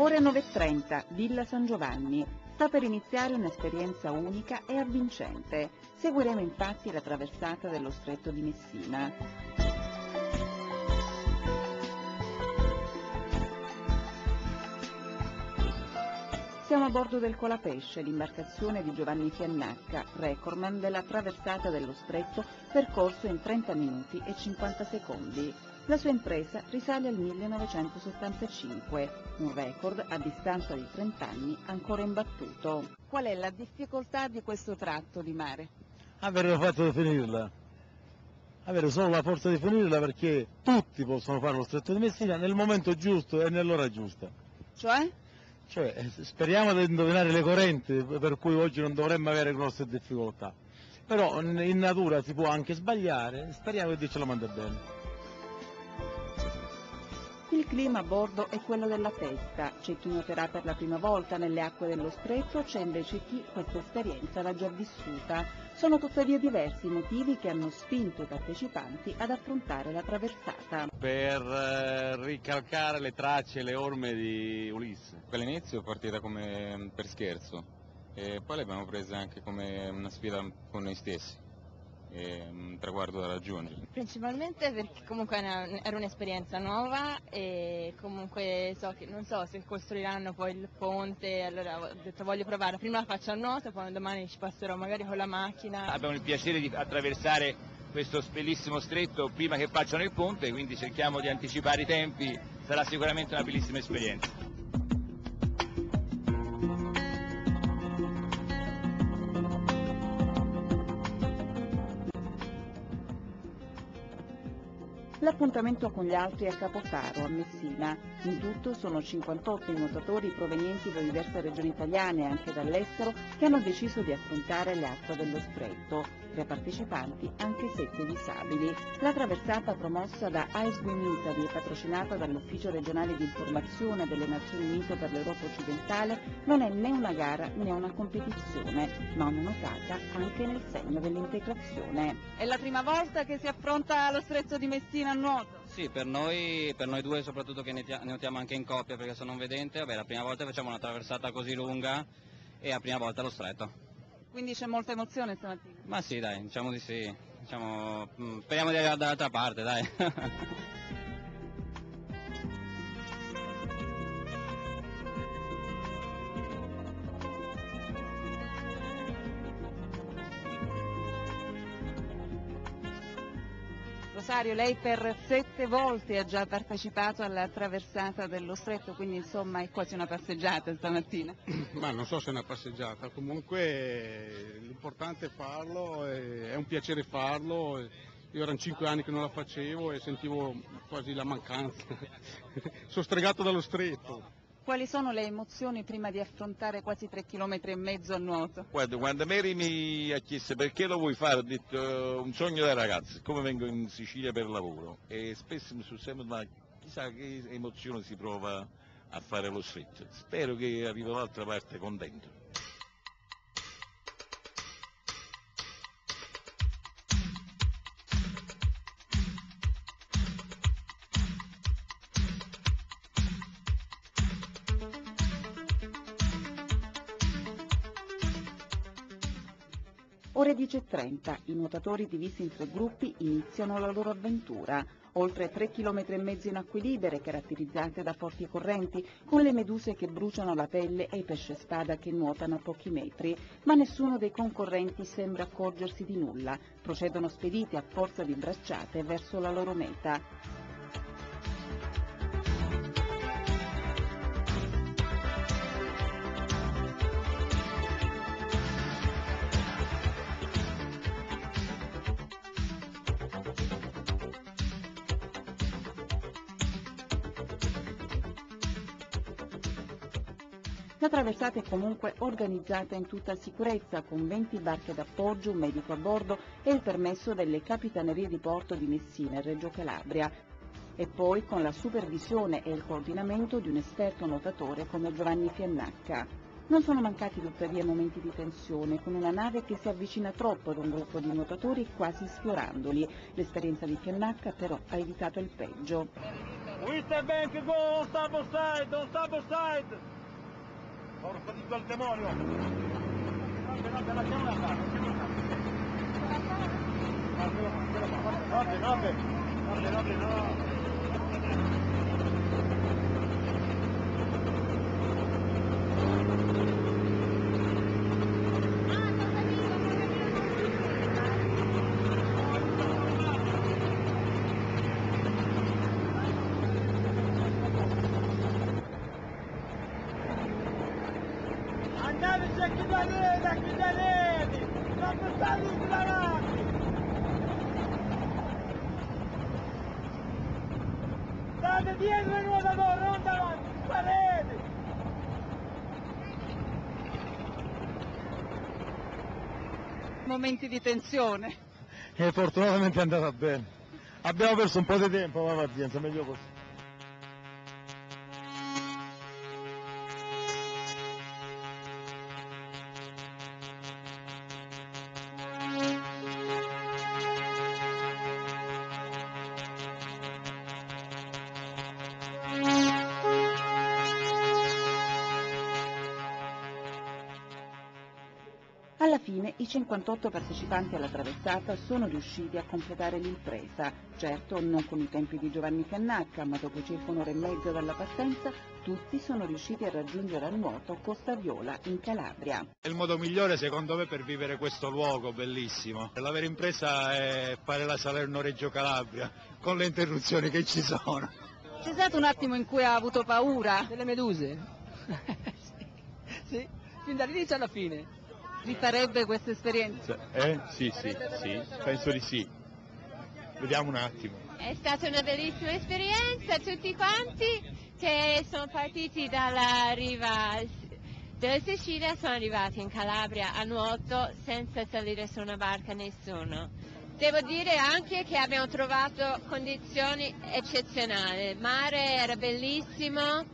Ore 9.30, Villa San Giovanni. Sta per iniziare un'esperienza unica e avvincente. Seguiremo infatti la traversata dello stretto di Messina. Siamo a bordo del Colapesce, l'imbarcazione di Giovanni Fiannacca, recordman della traversata dello stretto percorso in 30 minuti e 50 secondi. La sua impresa risale al 1975, un record a distanza di 30 anni ancora imbattuto. Qual è la difficoltà di questo tratto di mare? Avere fatto di finirla. Avere solo la forza di finirla perché tutti possono fare lo stretto di Messina nel momento giusto e nell'ora giusta. Cioè? Cioè, speriamo di indovinare le correnti per cui oggi non dovremmo avere grosse difficoltà. Però in natura si può anche sbagliare, speriamo che Dio ce lo manda bene. Il clima a bordo è quello della pesca, c'è chi nuoterà per la prima volta nelle acque dello stretto, c'è invece chi questa esperienza l'ha già vissuta. Sono tuttavia diversi i motivi che hanno spinto i partecipanti ad affrontare la traversata. Per eh, ricalcare le tracce e le orme di Ulisse. All'inizio è partita come per scherzo e poi l'abbiamo presa anche come una sfida con noi stessi è un traguardo da raggiungere. Principalmente perché comunque era un'esperienza nuova e comunque so che non so se costruiranno poi il ponte, allora ho detto voglio provare, prima la faccio a nuoto, poi domani ci passerò magari con la macchina. Abbiamo il piacere di attraversare questo bellissimo stretto prima che facciano il ponte, quindi cerchiamo di anticipare i tempi, sarà sicuramente una bellissima esperienza. L'appuntamento con gli altri a Capofaro, a Messina. In tutto sono 58 i nuotatori provenienti da diverse regioni italiane e anche dall'estero che hanno deciso di affrontare le acque dello stretto tra partecipanti anche sette disabili. La traversata promossa da Ice Green Italy e patrocinata dall'Ufficio regionale di informazione delle Nazioni Unite per l'Europa occidentale non è né una gara né una competizione, ma una nuotata anche nel segno dell'integrazione. È la prima volta che si affronta lo stretto di Messina a nuoto? Sì, per noi, per noi due soprattutto che nuotiamo anche in coppia perché sono un vedente, vabbè, la prima volta facciamo una traversata così lunga e la prima volta lo stretto. Quindi c'è molta emozione stamattina? Ma sì, dai, diciamo di sì. Diciamo, mm, speriamo di arrivare dall'altra parte, dai. Rosario, lei per sette volte ha già partecipato alla traversata dello stretto, quindi insomma è quasi una passeggiata stamattina. Ma non so se è una passeggiata, comunque l'importante è farlo, è un piacere farlo. Io erano cinque anni che non la facevo e sentivo quasi la mancanza. Sono stregato dallo stretto. Quali sono le emozioni prima di affrontare quasi tre chilometri e mezzo a nuoto? Guarda, quando Mary mi ha chiesto perché lo vuoi fare, ho detto un sogno da ragazzo, siccome vengo in Sicilia per lavoro e spesso mi sono sempre ma chissà che emozione si prova a fare lo stretto. Spero che arrivo dall'altra parte contento. Ore 10.30, i nuotatori divisi in tre gruppi iniziano la loro avventura. Oltre 3 km in acque libere, caratterizzate da forti correnti, con le meduse che bruciano la pelle e i pesce spada che nuotano a pochi metri. Ma nessuno dei concorrenti sembra accorgersi di nulla. Procedono spediti a forza di bracciate verso la loro meta. La traversata è comunque organizzata in tutta sicurezza con 20 barche d'appoggio, un medico a bordo e il permesso delle capitanerie di porto di Messina e Reggio Calabria e poi con la supervisione e il coordinamento di un esperto nuotatore come Giovanni Fiannacca. Non sono mancati tuttavia momenti di tensione, con una nave che si avvicina troppo ad un gruppo di nuotatori quasi sfiorandoli. L'esperienza di Fiannacca però ha evitato il peggio. Ho rotto al demonio! Notte, notte, lasciamola andare! No! State dietro il nuotatore, non davanti, sparete! Momenti di tensione. E fortunatamente è andata bene. Abbiamo perso un po' di tempo, ma pazienza, meglio così. 58 partecipanti alla traversata sono riusciti a completare l'impresa, certo non con i tempi di Giovanni Cannacca, ma dopo circa un'ora e mezza dalla partenza tutti sono riusciti a raggiungere a nuoto Costa Viola in Calabria. È il modo migliore secondo me per vivere questo luogo bellissimo. La vera impresa è fare la Salerno-Reggio Calabria con le interruzioni che ci sono. C'è stato un attimo in cui ha avuto paura? Delle meduse? sì, fin dall'inizio alla fine. Rifarebbe questa esperienza? Eh? Sì, sì, sì, penso di sì. Vediamo un attimo. È stata una bellissima esperienza, tutti quanti che sono partiti dalla riva della Sicilia sono arrivati in Calabria a nuoto senza salire su una barca nessuno. Devo dire anche che abbiamo trovato condizioni eccezionali, il mare era bellissimo,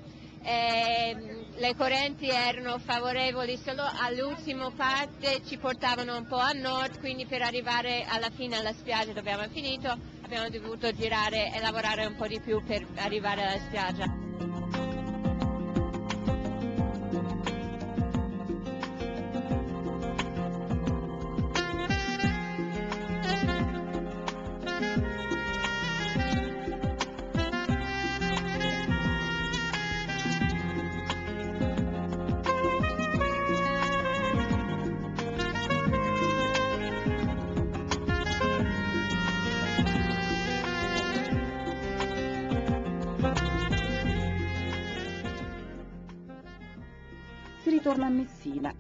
eh, le correnti erano favorevoli solo all'ultima parte, ci portavano un po' a nord, quindi per arrivare alla fine alla spiaggia dove abbiamo finito abbiamo dovuto girare e lavorare un po' di più per arrivare alla spiaggia.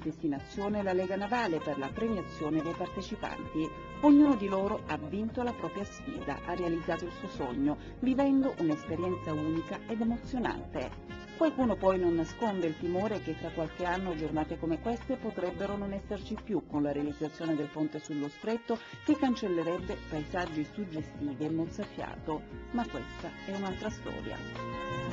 Destinazione la Lega Navale per la premiazione dei partecipanti. Ognuno di loro ha vinto la propria sfida, ha realizzato il suo sogno, vivendo un'esperienza unica ed emozionante. Qualcuno poi non nasconde il timore che tra qualche anno giornate come queste potrebbero non esserci più con la realizzazione del ponte sullo stretto che cancellerebbe paesaggi suggestivi e mozzafiato, ma questa è un'altra storia.